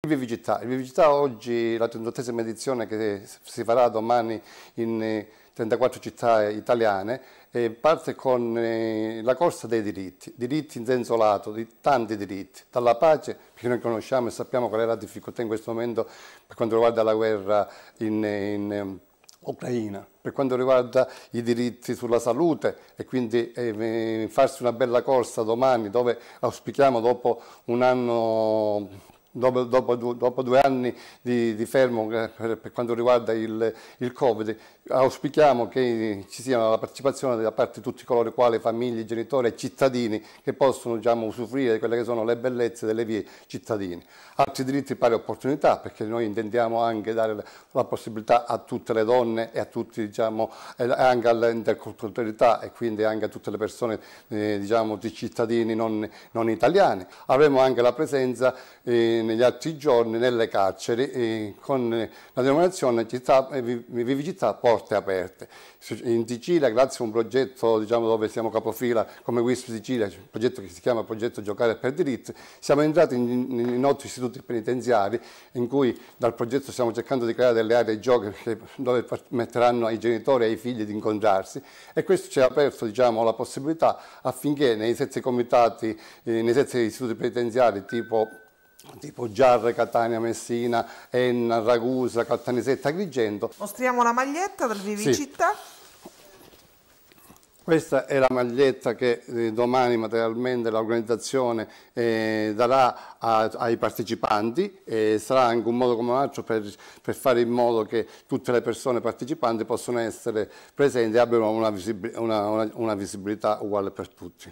Il Vivicità. Il Vivicità oggi, la 38esima edizione che si farà domani in 34 eh, città italiane, eh, parte con eh, la corsa dei diritti, diritti in senso lato, di tanti diritti, dalla pace, perché noi conosciamo e sappiamo qual è la difficoltà in questo momento per quanto riguarda la guerra in, in Ucraina, per quanto riguarda i diritti sulla salute e quindi eh, farsi una bella corsa domani dove auspichiamo dopo un anno dopo, dopo, dopo due anni di, di fermo eh, per, quanto riguarda il, il, Covid, auspichiamo che ci sia la partecipazione da parte di tutti coloro quali, famiglie, genitori e cittadini che possono diciamo, usufruire di quelle che sono le bellezze delle vie cittadine. Altri diritti pari opportunità, perché noi intendiamo anche dare la possibilità a tutte le donne e a tutti, diciamo, anche all'interculturalità e quindi anche a tutte le persone, eh, diciamo, di cittadini non, non, italiani. Avremo anche la presenza eh, negli altri giorni nelle carceri con la denominazione città, eh, Vivicità Porte Aperte. In Sicilia, grazie a un progetto diciamo, dove siamo capofila come WISP Sicilia, un progetto che si chiama Progetto Giocare per Diritti, siamo entrati in, in, in otto istituti penitenziari in cui dal progetto stiamo cercando di creare delle aree giochi dove permetteranno ai genitori e ai figli di incontrarsi e questo ci ha aperto diciamo, la possibilità affinché nei sette comitati, eh, nei sette istituti penitenziari tipo tipo Giarre, Catania, Messina, Enna, Ragusa, Caltanissetta, Agrigento. Mostriamo la maglietta del Vivicità. Sì. Questa è la maglietta che eh, domani materialmente l'organizzazione eh, darà a, ai partecipanti e sarà anche un modo come un altro per, per, fare in modo che tutte le persone partecipanti possano essere presenti e abbiano una, visibil una, una, una visibilità uguale per tutti.